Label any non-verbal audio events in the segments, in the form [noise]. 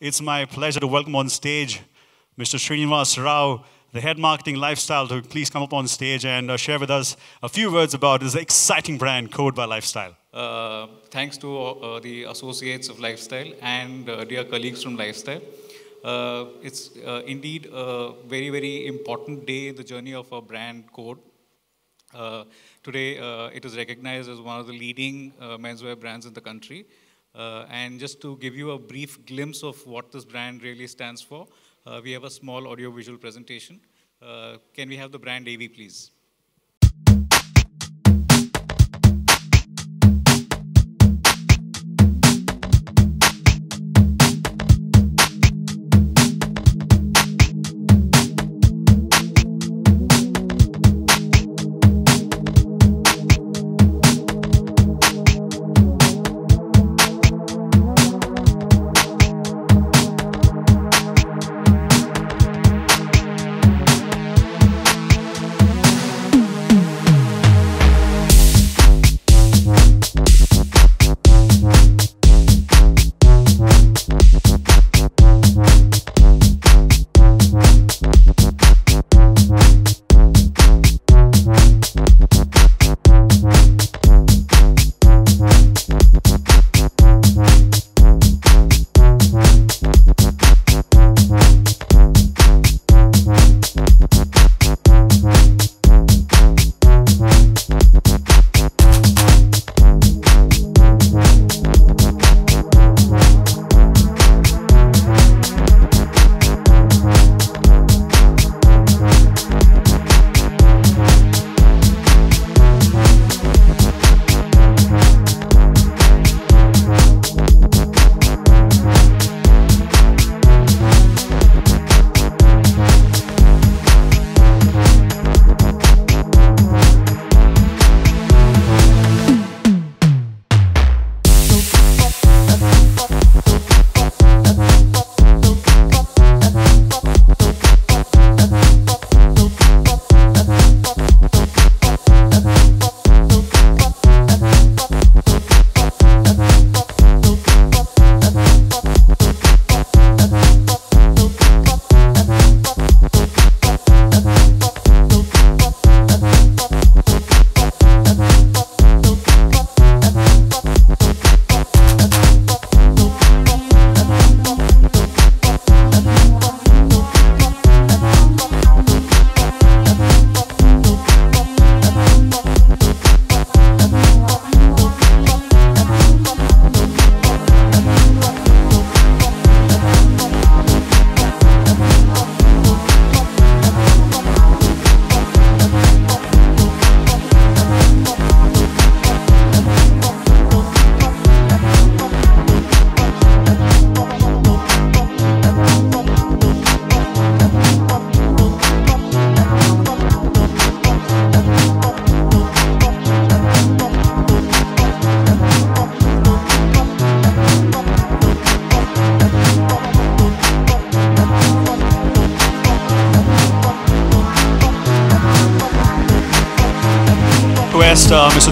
It's my pleasure to welcome on stage Mr. Srinivas Rao, the head marketing lifestyle, to please come up on stage and uh, share with us a few words about this exciting brand, Code by Lifestyle. Uh, thanks to uh, the associates of Lifestyle and uh, dear colleagues from Lifestyle. Uh, it's uh, indeed a very, very important day in the journey of our brand Code. Uh, today, it is recognized as one of the leading menswear brands in the country. Uh, and just to give you a brief glimpse of what this brand really stands for, uh, we have a small audio-visual presentation. Uh, can we have the brand AV, please?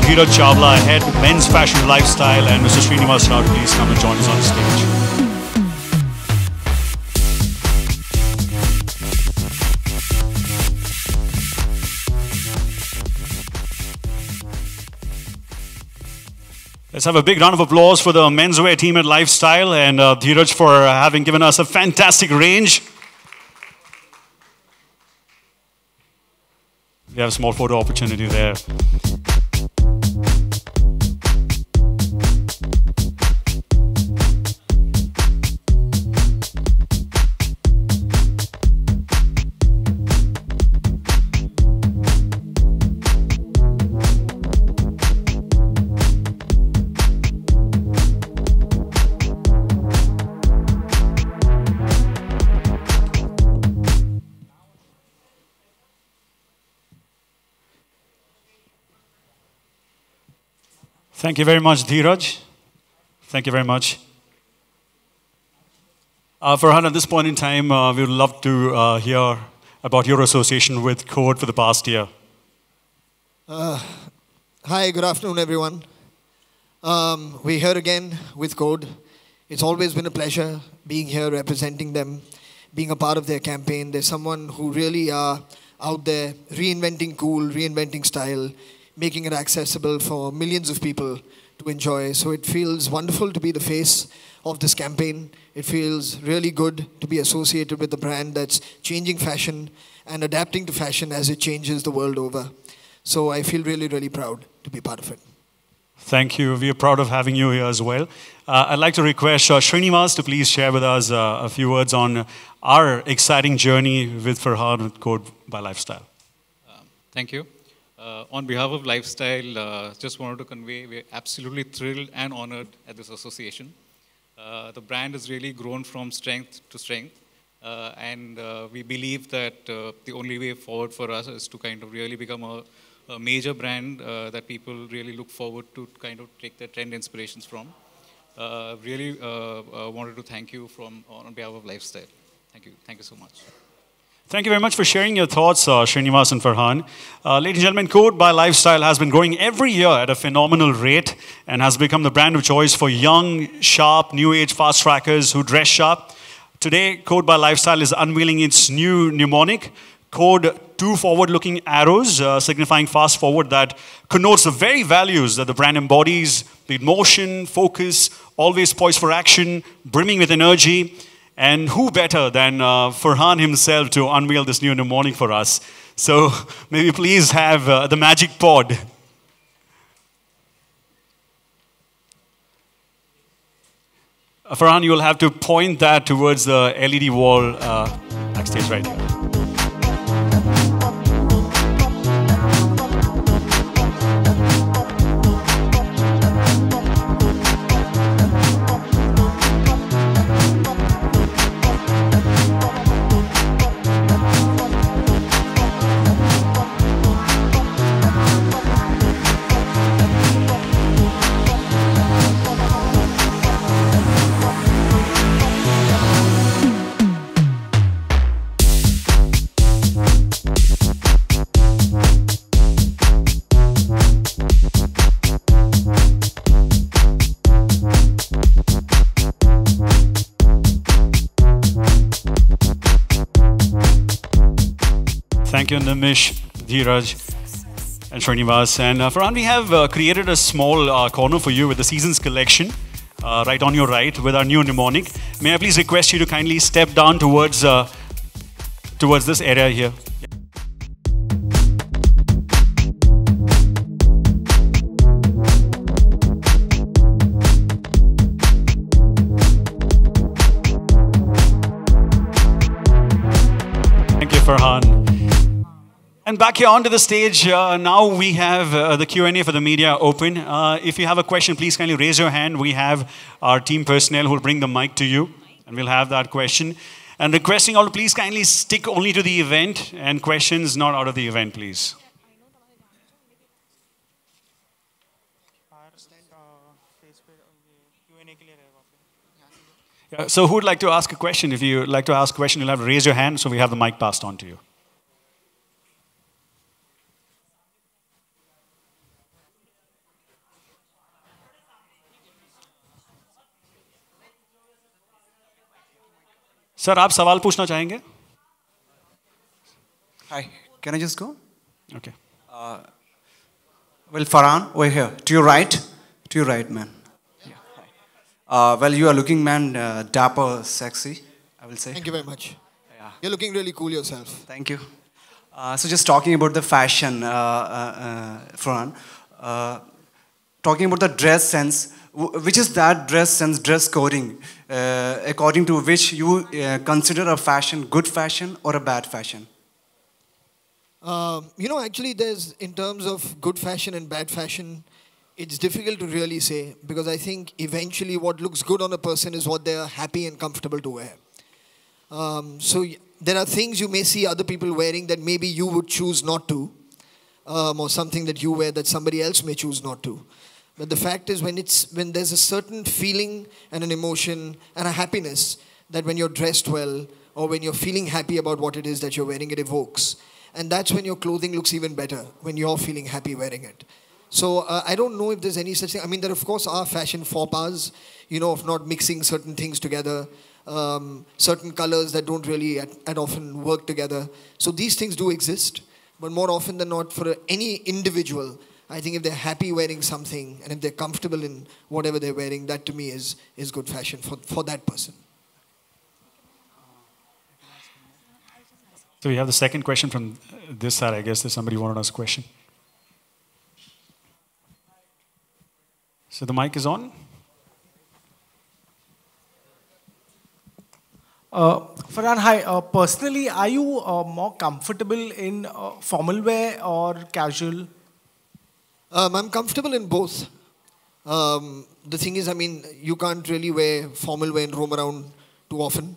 Dheeraj Chawla, head men's fashion lifestyle, and Mr. Srinivas Rao please come and join us on stage. Let's have a big round of applause for the menswear team at Lifestyle and uh, Dheeraj for having given us a fantastic range. We have a small photo opportunity there. Thank you very much, Dheeraj. Thank you very much. Uh, Farhan, at this point in time, uh, we would love to uh, hear about your association with Code for the past year. Uh, hi, good afternoon, everyone. Um, we're here again with Code. It's always been a pleasure being here representing them, being a part of their campaign. There's someone who really are out there reinventing cool, reinventing style, making it accessible for millions of people to enjoy. So it feels wonderful to be the face of this campaign. It feels really good to be associated with a brand that's changing fashion and adapting to fashion as it changes the world over. So I feel really, really proud to be part of it. Thank you. We are proud of having you here as well. Uh, I'd like to request uh, Srinivas to please share with us uh, a few words on our exciting journey with Farhan with Code by Lifestyle. Um, thank you. Uh, on behalf of Lifestyle, uh, just wanted to convey we're absolutely thrilled and honored at this association. Uh, the brand has really grown from strength to strength. Uh, and uh, we believe that uh, the only way forward for us is to kind of really become a, a major brand that people really look forward to kind of take their trend inspirations from. really wanted to thank you from on behalf of Lifestyle. Thank you. Thank you so much. Thank you very much for sharing your thoughts, uh, Srinivas and Farhan. Uh, ladies and gentlemen, Code by Lifestyle has been growing every year at a phenomenal rate and has become the brand of choice for young, sharp, new age fast trackers who dress sharp. Today, Code by Lifestyle is unveiling its new mnemonic, Code two forward looking arrows, uh, signifying fast forward, that connotes the very values that the brand embodies be it motion, focus, always poised for action, brimming with energy. And who better than uh, Farhan himself to unveil this new mnemonic for us? So [laughs] maybe please have uh, the magic pod. Uh, Farhan, you will have to point that towards the LED wall uh, backstage right here. Nimish, Dheeraj, and Srinivas. And uh, Farhan, we have uh, created a small uh, corner for you with the seasons collection. Uh, right on your right with our new mnemonic. May I please request you to kindly step down towards uh, towards this area here. Thank you, Farhan. And back here onto the stage, uh, now we have uh, the Q&A for the media open. Uh, if you have a question, please kindly raise your hand. We have our team personnel who will bring the mic to you, and we'll have that question. And requesting all, please kindly stick only to the event, and questions not out of the event, please. So who would like to ask a question? If you would like to ask a question, you'll have to raise your hand so we have the mic passed on to you. Sir आप सवाल पूछना चाहेंगे? Hi can I just go okay well Farhan we here to you right to you right man well you are looking man dapper sexy I will say thank you very much you looking really cool yourself thank you so just talking about the fashion Farhan talking about the dress sense which is that dress sense, dress coding, uh, according to which you uh, consider a fashion good fashion or a bad fashion? Um, you know, actually, there's in terms of good fashion and bad fashion, it's difficult to really say because I think eventually what looks good on a person is what they're happy and comfortable to wear. Um, so there are things you may see other people wearing that maybe you would choose not to, um, or something that you wear that somebody else may choose not to. But the fact is, when it's when there's a certain feeling and an emotion and a happiness that when you're dressed well or when you're feeling happy about what it is that you're wearing, it evokes. And that's when your clothing looks even better, when you're feeling happy wearing it. So uh, I don't know if there's any such thing. I mean, there of course are fashion faux pas, you know, of not mixing certain things together, um, certain colors that don't really at, at often work together. So these things do exist, but more often than not, for any individual, I think if they're happy wearing something and if they're comfortable in whatever they're wearing, that to me is, is good fashion for, for that person. So we have the second question from this side. I guess there's somebody who wanted to ask a question. So the mic is on. Uh, Farhan, hi. Uh, personally, are you uh, more comfortable in uh, formal wear or casual? Um, I'm comfortable in both. Um, the thing is, I mean, you can't really wear formal wear and roam around too often.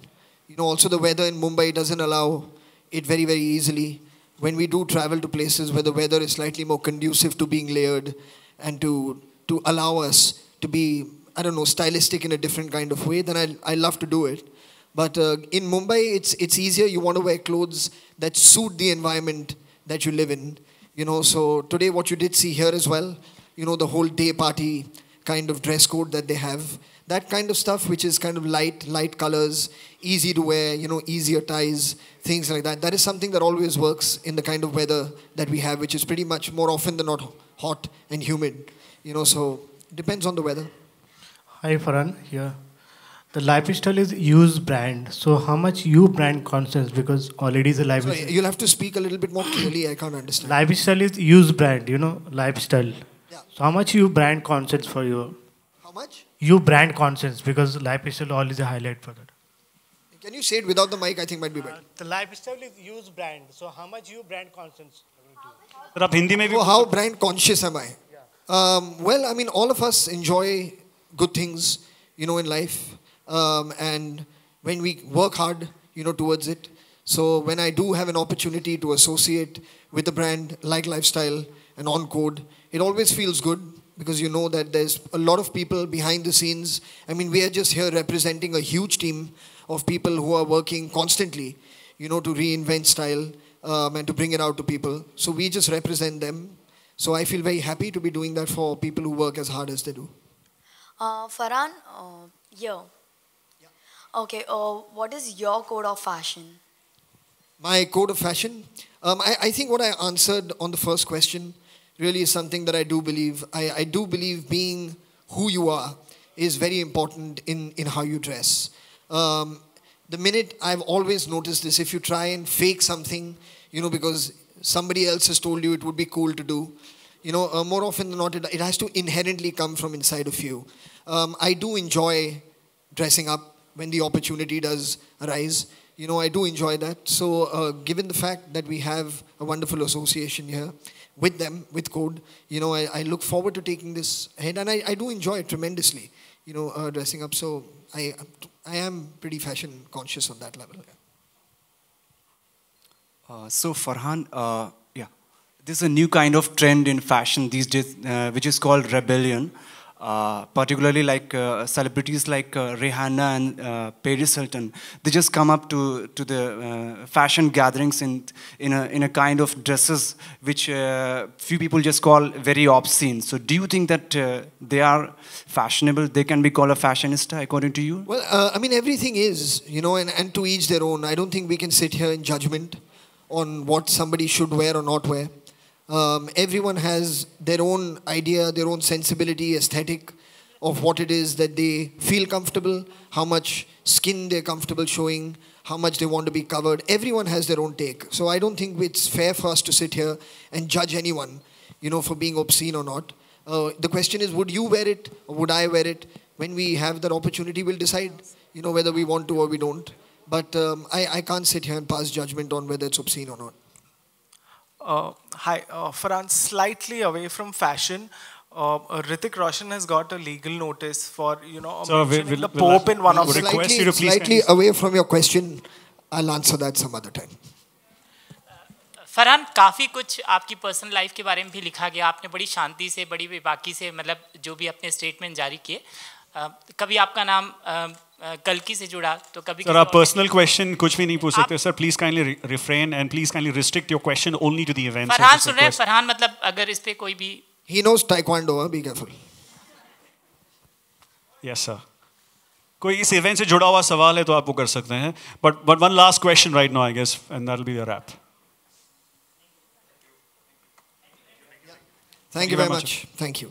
You know, also the weather in Mumbai doesn't allow it very, very easily. When we do travel to places where the weather is slightly more conducive to being layered and to, to allow us to be, I don't know, stylistic in a different kind of way, then I, I love to do it. But uh, in Mumbai, it's, it's easier. You want to wear clothes that suit the environment that you live in. You know, so today what you did see here as well, you know, the whole day party kind of dress code that they have, that kind of stuff, which is kind of light, light colors, easy to wear, you know, easier ties, things like that. That is something that always works in the kind of weather that we have, which is pretty much more often than not hot and humid. You know, so depends on the weather. Hi Farhan, here. The lifestyle is used brand. So how much you brand conscious because already is a lifestyle. Sorry, you'll have to speak a little bit more clearly. I can't understand. Lifestyle is used brand, you know, lifestyle. Yeah. So how much you brand conscious for your How much? you brand conscious because lifestyle all is a highlight for that. Can you say it without the mic? I think might be better. the lifestyle is used brand. So how much you brand conscious? Sir आप हिंदी में भी Oh, how brand conscious am I? Um, well, I mean, all of us enjoy good things, you know, in life. Um, and when we work hard, you know, towards it. So when I do have an opportunity to associate with a brand like Lifestyle and On Code, it always feels good because you know that there's a lot of people behind the scenes. I mean, we are just here representing a huge team of people who are working constantly, you know, to reinvent style um, and to bring it out to people. So we just represent them. So I feel very happy to be doing that for people who work as hard as they do. Uh, Farhan, uh, yeah. Okay, uh, what is your code of fashion? My code of fashion. Um, I, I think what I answered on the first question really is something that I do believe. I, I do believe being who you are is very important in, in how you dress. Um, the minute I've always noticed this, if you try and fake something, you know, because somebody else has told you it would be cool to do, you know, uh, more often than not, it, it has to inherently come from inside of you. Um, I do enjoy dressing up when the opportunity does arise. You know, I do enjoy that. So, uh, given the fact that we have a wonderful association here with them, with Code, you know, I, I look forward to taking this ahead, and I, I do enjoy it tremendously. You know, uh, dressing up. So, I I am pretty fashion conscious on that level. Uh, so Farhan, uh, yeah, there's a new kind of trend in fashion these days, uh, which is called rebellion. Uh, particularly like uh, celebrities like uh, Rihanna and uh, Paris Hilton, they just come up to to the uh, fashion gatherings in in a in a kind of dresses which few people just call very obscene. So, do you think that they are fashionable? They can be called a fashionista, according to you? Well, I mean, everything is, you know, and, and to each their own. I don't think we can sit here in judgment on what somebody should wear or not wear. Um, everyone has their own idea, their own sensibility, aesthetic of what it is that they feel comfortable, how much skin they're comfortable showing, how much they want to be covered. Everyone has their own take. So I don't think it's fair for us to sit here and judge anyone, you know, for being obscene or not. Uh, the question is, would you wear it or would I wear it? When we have that opportunity, we'll decide, you know, whether we want to or we don't. But um, I, I can't sit here and pass judgment on whether it's obscene or not. Uh, hi, uh, Farhan, slightly away from fashion. Uh, uh, Ritik Roshan has got a legal notice for, you know, So, we- mentioning we'll- the we'll- Pope in one of the request Slightly, you to please slightly away from your question, I'll answer that some other time. Farhan काफ़ी कुछ आपकी personal life के बारे में भी लिखा गया आपने बड़ी शांति से बड़ी बेबाकी से मतलब जो भी अपने स्टेटमेंट जारी किए कभी आपका नाम अ, अ, कल्की से जुड़ा तो कभी सर आप पर्सनल क्वेश्चन कुछ भी नहीं पूछ सकते sir please kindly refrain and please kindly restrict your question only to the event Farhan सुन रहे हैं फरहान मतलब अगर इस पे कोई भी He knows taekwondo, huh? be careful. Yes sir कोई इस इवेंट से जुड़ा हुआ सवाल है तो आप वो कर सकते हैं but but one last question right now I guess and that will be your wrap Thank, you very much. Thank you.